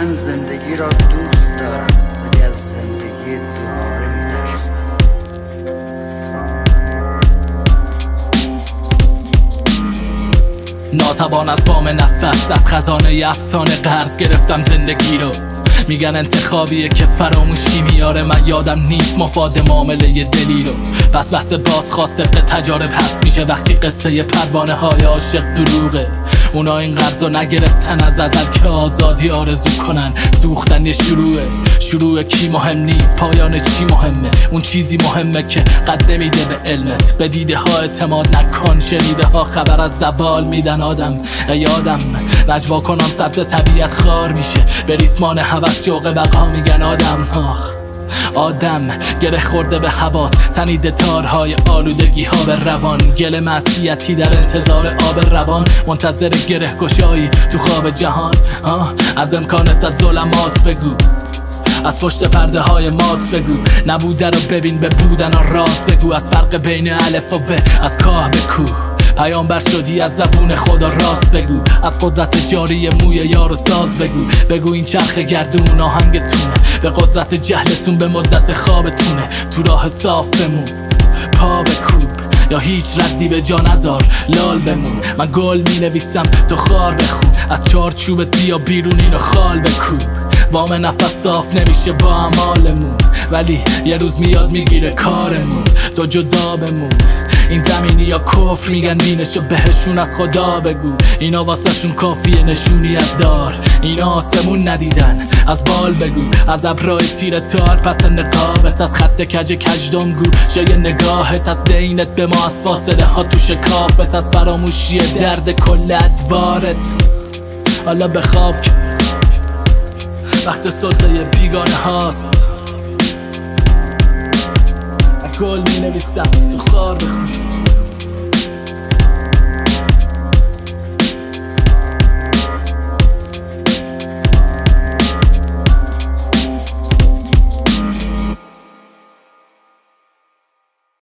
را دوست دارم ولی از زندگی دوباره میترسم ناتوان از بام نفس از خزانه افسانه قرض گرفتم زندگی رو. میگن انتخابیه که فراموشی میاره من یادم نیست مفاد معامله دلی رو. پس بحث باز خواسته تجارب پس میشه وقتی قصه پروانه های عاشق دروغه. اونا این قرض نگرفتن از ازل که آزادی آرزو کنن. سوختن یه شروعه. شروع کی مهم نیست پایان چی مهمه؟ اون چیزی مهمه که قد نمیده به علمت. به دیده ها اعتماد نکن شنیده ها خبر از زوال میدن. آدم ای آدم نجوا کنم سبز طبیعت خار میشه. به ریسمان حوث شوق بقا میگن آدم. آخ. آدم گره خورده به حواس تنید تارهای آلودگی ها به روان. گل معصیتی در انتظار آب روان. منتظر گره گشایی تو خواب جهان. آه از امکانت از ظلمات بگو. از پشت پرده های مات بگو. نبوده رو ببین به بودن و راست بگو. از فرق بین الف و و از کاه به کوه. پیامبر شدی از زبون خدا راست بگو. از قدرت جاری موی یارو ساز بگو. بگو این چرخ گردون آهنگتونه. به قدرت جهلتون به مدت خوابتونه. تو راه صاف بمون پا کوب یا هیچ ردی به جا نزار. لال بمون. من گل می نویسم تو خار بخون. از چارچوبت بیا بیرون اینو خال بکوب. وام نفس صاف نمیشه با امالمون ولی یه روز میاد می‌گیره کارمون. تو جدا بمون. این زمینی یا کفر میگن دینشو بهشون از خدا بگو. اینا واسهشون کافیه نشونی از دار. اینا آسمون ندیدن. از بال بگو. از ابرای تیر تار پس نقابت. از خط کج کجدانگو جای نگاهت از دینت به ما از فاصله ها تو شکافت. از فراموشی درد کل ادوارت. حالا به خواب وقت سلطه بیگانه هاست. گل می نویسم تو خار بخون.